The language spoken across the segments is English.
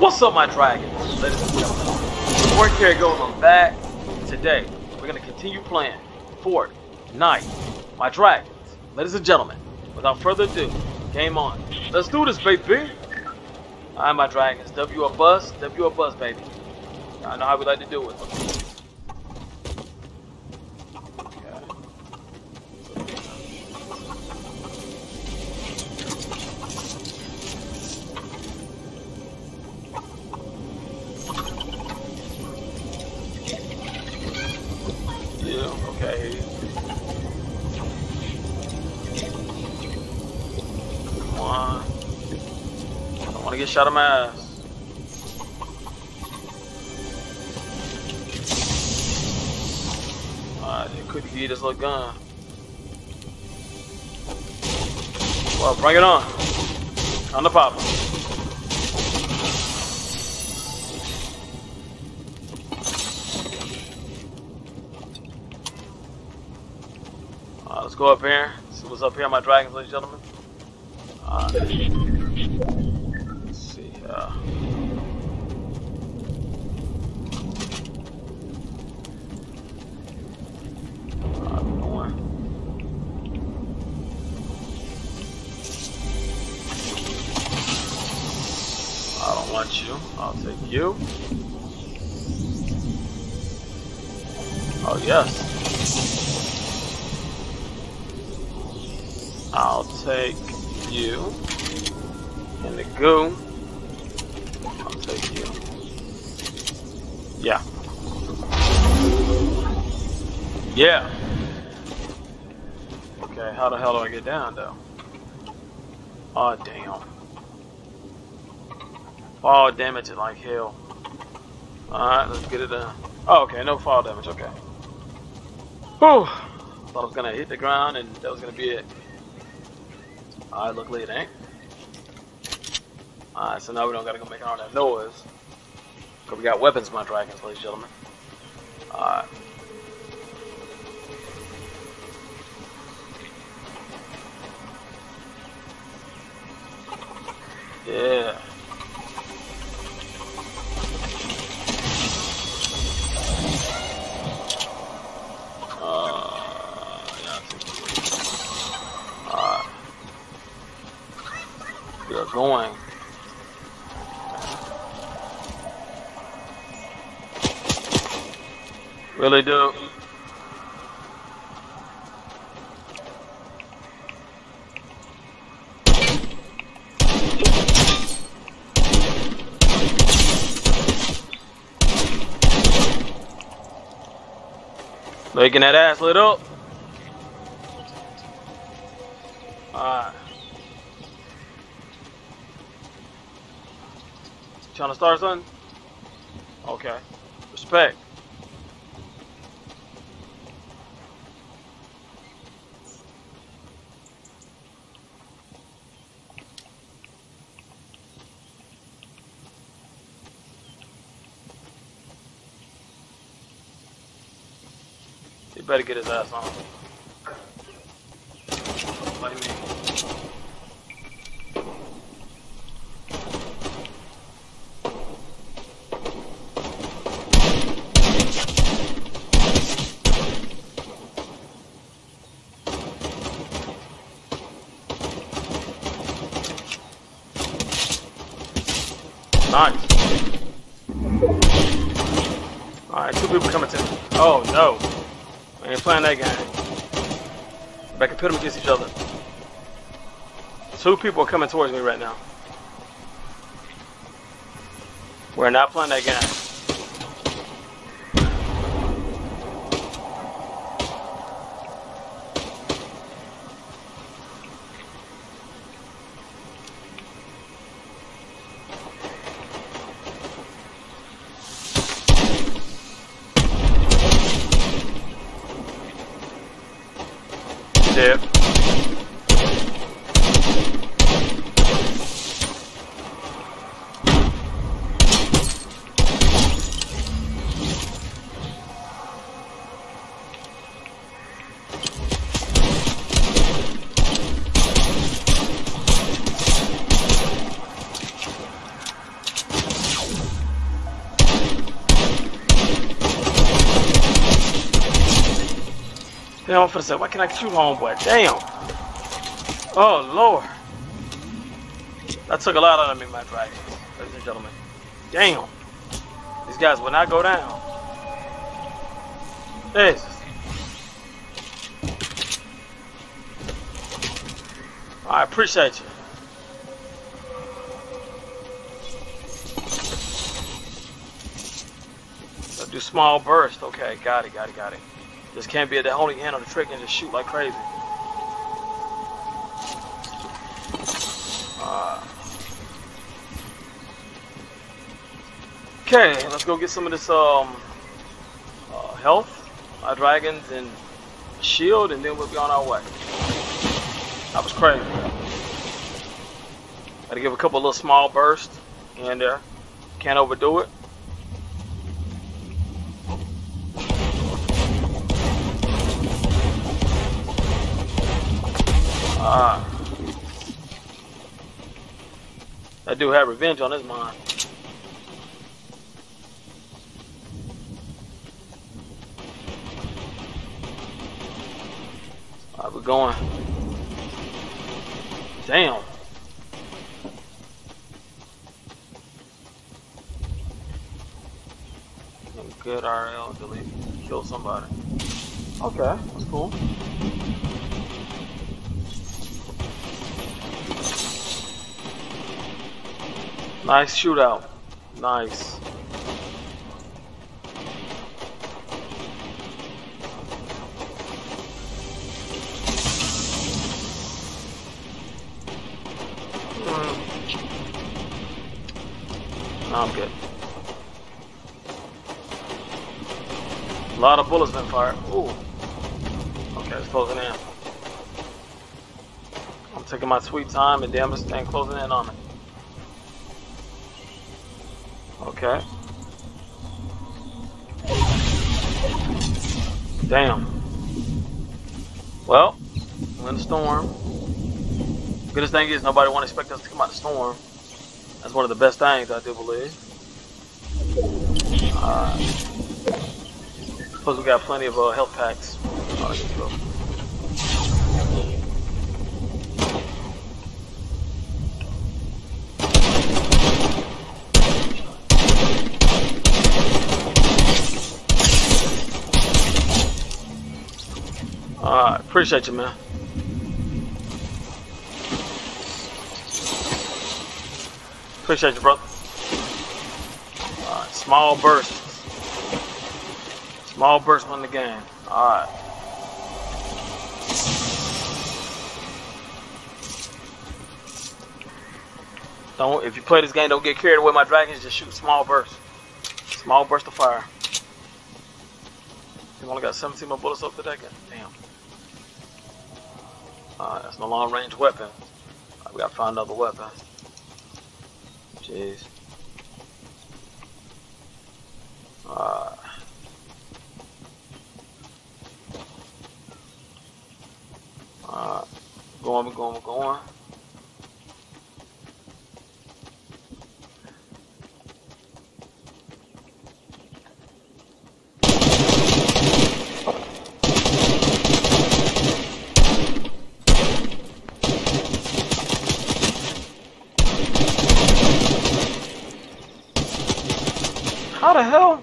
What's up, my dragons? Ladies and gentlemen, Work here goes on back. Today, we're gonna continue playing Fort Night. My dragons, ladies and gentlemen, without further ado, game on. Let's do this, baby. Alright, my dragons, W or bust, W or bust, baby. I know how we like to do it. Get shot in my ass. Alright, it could be gun. Well, bring it on. On the pop. Alright, let's go up here. See what's up here, my dragons, ladies and gentlemen. Alright. Want you. I'll take you. Oh, yes. I'll take you. And the goo. I'll take you. Yeah. Yeah. Okay, how the hell do I get down though? Oh damn. Fall damage it like hell. Alright, let's get it done. Oh, okay, no fall damage, okay. Whew. Thought I was gonna hit the ground and that was gonna be it. Alright, luckily it ain't. Alright, so now we don't gotta go making all that noise. Cause we got weapons, my dragons, ladies and gentlemen. Alright. Yeah. Uh, yeah, I think- Alright. We are going. Really do. Making that ass lit up. Trying to start something? Okay. Respect. He better get his ass on. Nice. Alright, two people coming to me. Oh no. I ain't playing that game. Back and pit them against each other. Two people are coming towards me right now. We're not playing that game. Dead. Damn, I'm finna why can't I shoot homeboy? Damn. Oh, Lord. That took a lot out of me, my dragons, ladies and gentlemen. Damn. These guys will not go down. Jesus. I appreciate you. do small burst. Okay, got it, got it, got it. Just can't be at the holding hand on the trick and just shoot like crazy. Uh, okay, let's go get some of this um uh, health, our dragons, and shield, and then we'll be on our way. That was crazy. Gotta give a couple little small bursts in there. Can't overdo it. Ah. I do have revenge on his mind. Alright, we're going. Damn. Good RL, delete, kill somebody. Okay, that's cool. Nice shootout. Nice. Hmm. No, I'm good. A lot of bullets been fired. Ooh. Okay, it's closing in. I'm taking my sweet time and damn this thing closing in on me. Okay. Damn. Well, we're in the storm. Goodest thing is nobody won't expect us to come out the storm. That's one of the best things I do believe. Uh, plus we got plenty of uh, health packs. Alright, appreciate you, man. Appreciate you, brother. Small bursts. Small bursts win the game. Alright. Don't if you play this game, don't get carried away. My dragons just shoot small bursts. Small burst of fire. You only got 17 more bullets up to that gun. Damn. Alright, that's my long range weapon. Right, we gotta find another weapon. Jeez. Alright. Alright. Going, we're going, we're going. How the hell?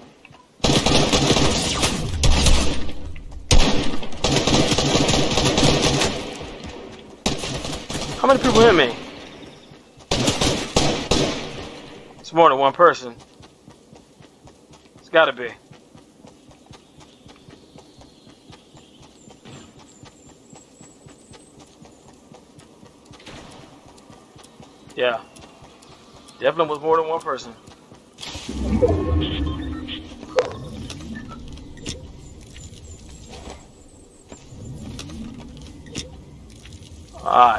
How many people hit me? It's more than one person. It's gotta be. Yeah. Definitely was more than one person. Alright,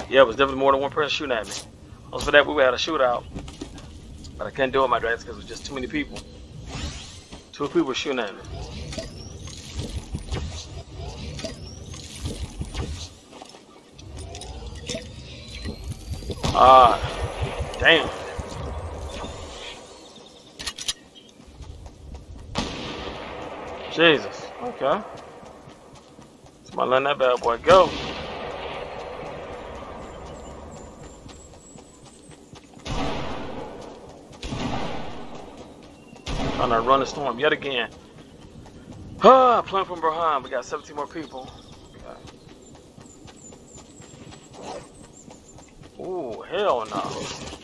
yeah, it was definitely more than one person shooting at me. Also for that, we had a shootout. But I couldn't do it my dragons because it was just too many people. Two people were shooting at me. Ah, damn. Jesus. Okay. Come on, let that bad boy go. Trying to run the storm yet again. Ah, playing from behind. We got 17 more people. Ooh, hell no.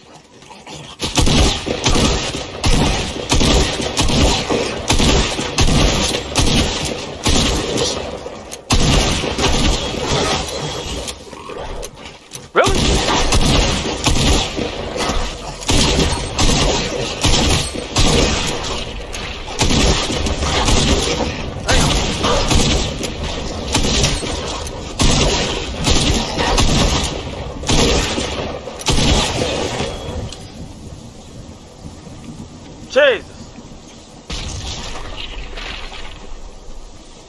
Jesus.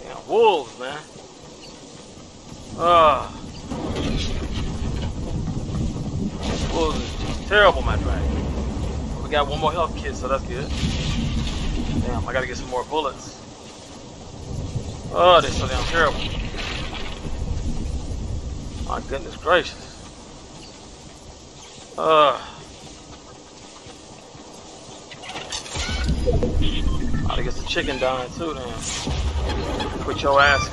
Damn wolves, man. Ah. Wolves is terrible, my dragon. We got one more health kit, so that's good. Damn, I gotta get some more bullets. Oh, they're so damn terrible. My goodness gracious. Ugh. Gotta get the chicken done too then. Put your ass,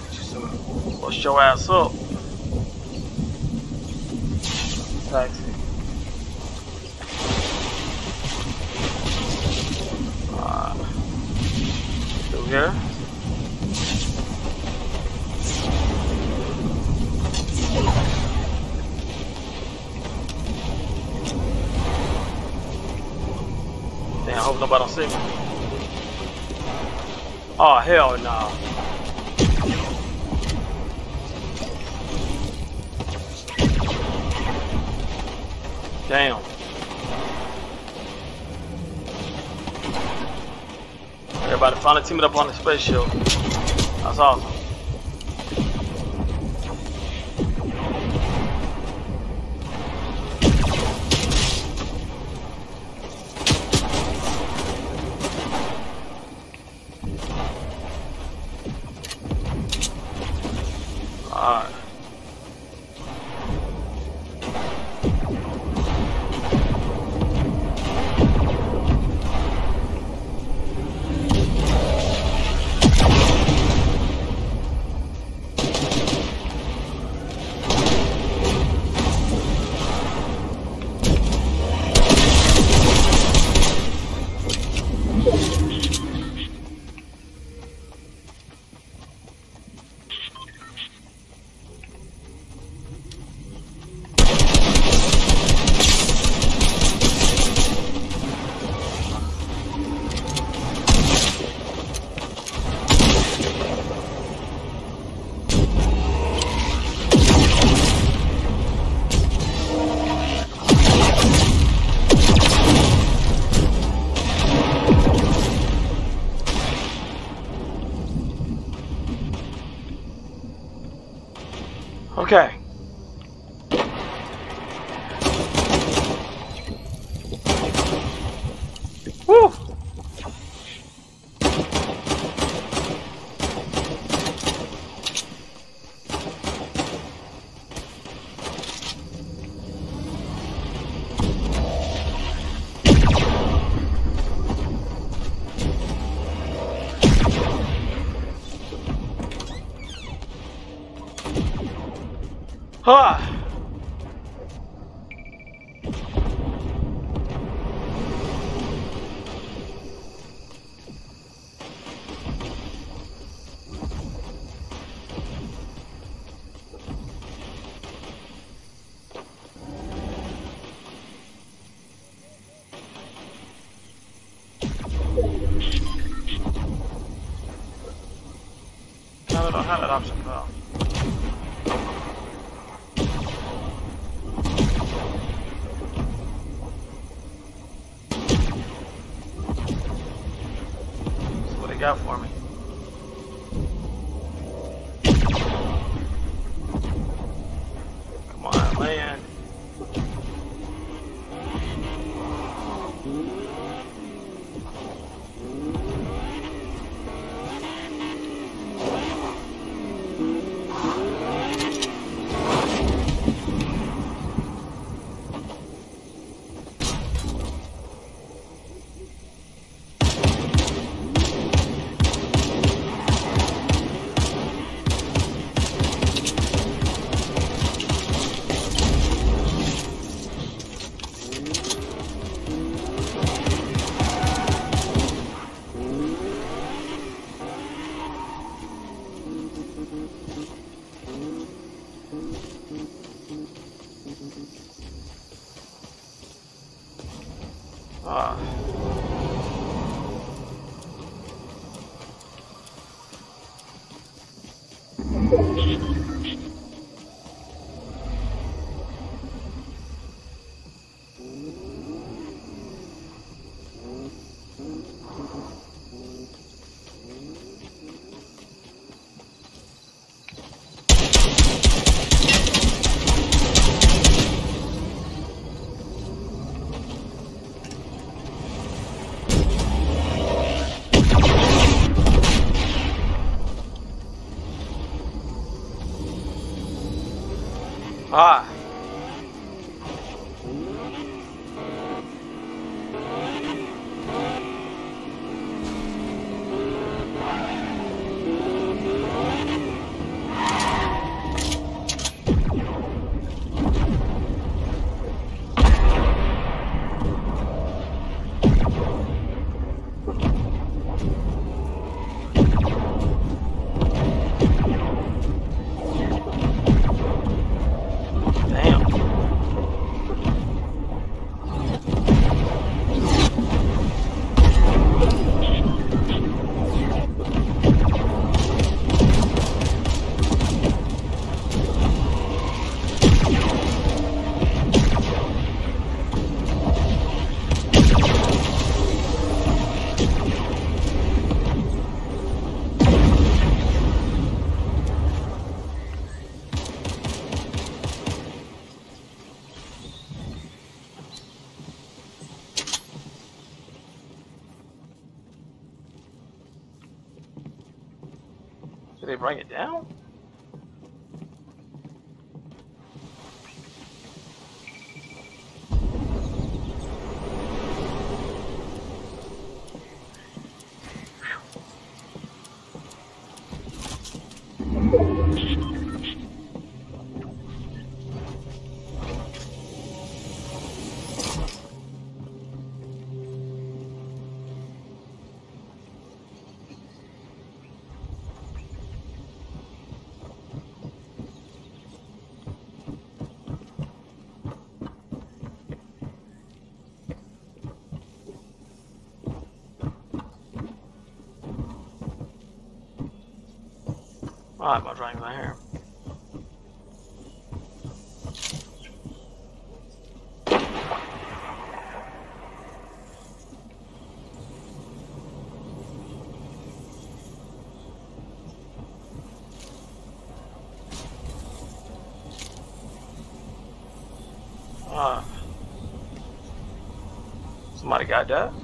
bust your ass up. Taxi. Uh, here. Damn, I hope nobody don't see me. Oh, hell no. Damn. Everybody finally teaming up on the space ship. That's awesome. Okay. I don't Did they bring it down? Alright, my dragon's not here. Ah. Somebody got that?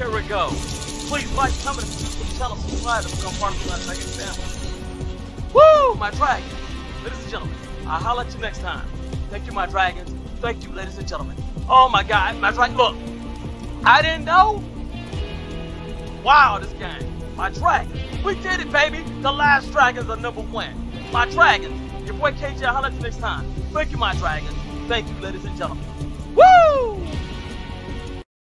Boy Karat Gold. Please like, comment, and channel, subscribe to become part of my dragon family. Woo, my dragon. Ladies and gentlemen, I'll holler at you next time. Thank you, my dragons. Thank you, ladies and gentlemen. Oh my god, my dragon. Look, I didn't know. Wow, this game. My dragons. We did it, baby. The last dragons are number one. My dragons. Your boy KJ, I'll holler at you next time. Thank you, my dragons. Thank you, ladies and gentlemen.